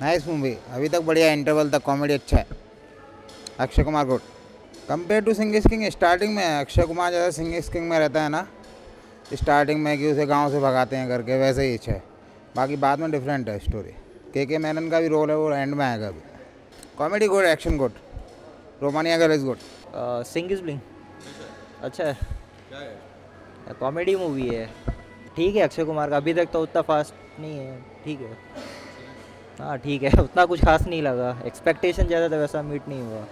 Nice movie अभी तक बढ़िया इंटरवल तक कॉमेडी अच्छा है। Akshay Kumar good compare to Singh is king starting में अक्षय कुमार जैसा सिंगिस किंग में रहता है ना स्टार्टिंग में कि उसे गाँव से भगाते हैं करके वैसे ही अच्छा है। बाकी बाद में डिफरेंट है स्टोरी के के मैनन का भी रोल है वो एंड में आएगा अभी। Comedy good action good Romania girl is good Singh is bling अच्छा है। कॉमेडी मूवी है। ठीक है अक्षय कुमार का। अभी तक तो उतना फास्ट नहीं है। ठीक है। हाँ ठीक है। उतना कुछ खास नहीं लगा। एक्सपेक्टेशन ज़्यादा था वैसा मीट नहीं हुआ।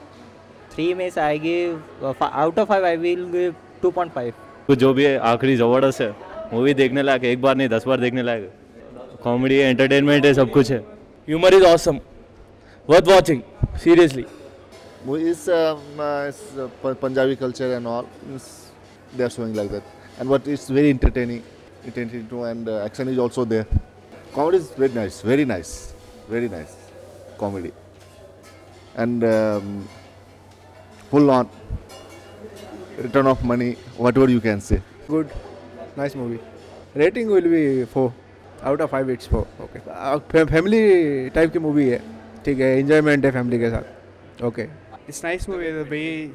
थ्री में से आएगी out of five I will give two point five जो भी आखिरी ज़बरदस्त है मूवी देखने लायक एक बार नहीं दस बार देखने लायक कॉमेडी है एंटरटेनमेंट है सब कुछ है। Humour is awesome worth watching seriously movies Punjabi culture and all they are showing like that and but it's very entertaining entertaining too and action is also there comedy is very nice very nice very nice comedy. And um, full on return of money, whatever you can say. Good. Nice movie. Rating will be 4. Out of 5 it's 4. Okay. Uh, fa- family type की movie है ठीक है enjoyment है family के साथ okay It's nice movie. The way,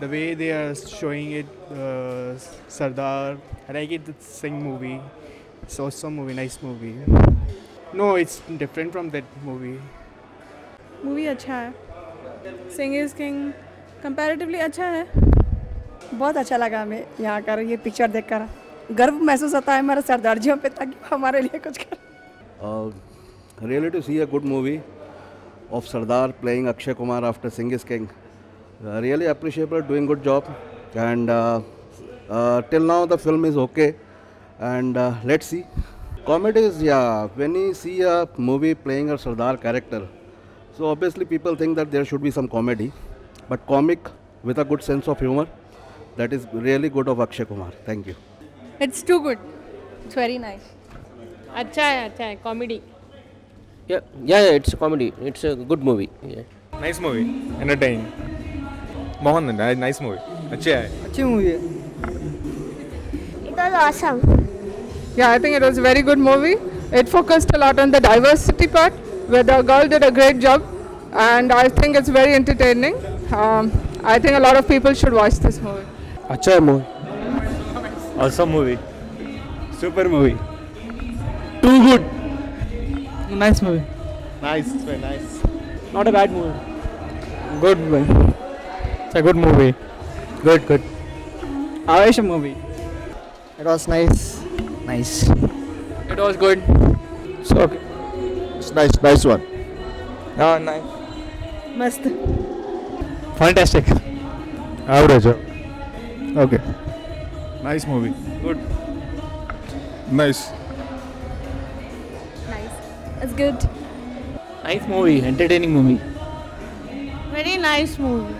the way they are showing it, uh, Sardar. I like it. The Singh movie. It's awesome No it's different from that movie movie अच्छा है। सिंग is king comparatively अच्छा है। बहुत अच्छा लगा हमें यहाँ कर ये पिक्चर देखकर। गर्व महसूस होता है हमारे सरदारजियों पे ताकि हमारे लिए कुछ कर। Really to see a good movie of Sardar playing Akshay Kumar after Singh is king really appreciable doing good job and till now the film is okay and let's see Comedies, yeah. When you see a movie playing a Sardar character, so obviously people think that there should be some comedy, but comic with a good sense of humor, that is really good of Akshay Kumar. Thank you. It's too good. It's very nice. Acha hai, acha hai. Comedy. Yeah, yeah. It's a comedy. It's a good movie. Yeah. Nice movie. Entertaining. Mohan, nice movie. Acha hai. Achi movie. It was awesome. Yeah, I think it was a very good movie. It focused a lot on the diversity part, where the girl did a great job, and I think it's very entertaining. Um, I think a lot of people should watch this movie. Achha movie. Awesome movie. Super movie. Too good. Nice movie. Nice, very nice. Not a bad movie. Good movie. It's a good movie. Good, good. Avesha movie. It was nice. Nice. It was good. So, okay. It's nice, nice one. Ah, nice. Must. Fantastic. Average. Okay. Nice movie. Good. Nice. Nice. It's good. Nice movie. Entertaining movie. Very nice movie.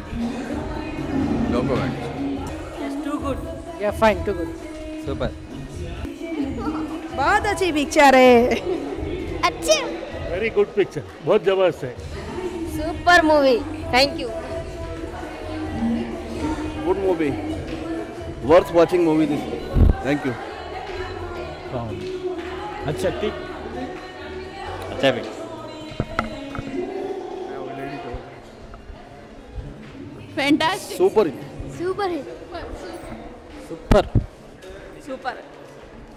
No comment. It's too good. Yeah, fine, too good. Super. बहुत अच्छी picture है। अच्छे। Very good picture बहुत ज़बरदस्त है। Super movie thank you Good movie. Worth watching movie this. Thank you. अच्छा ठीक। अच्छा है fantastic Super. Super hit Super. सुपर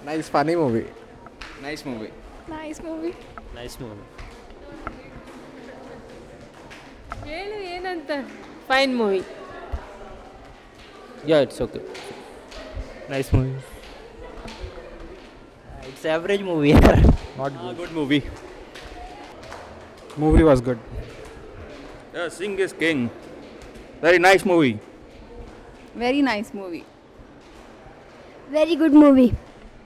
Nice funny movie. Nice movie. Nice movie. Nice movie. Yeah. Fine movie. Yeah, it's okay. Nice movie. Uh, it's average movie. Not good. Uh, good movie. Movie was good. Singh is King. Very nice movie. Very nice movie. Very good movie.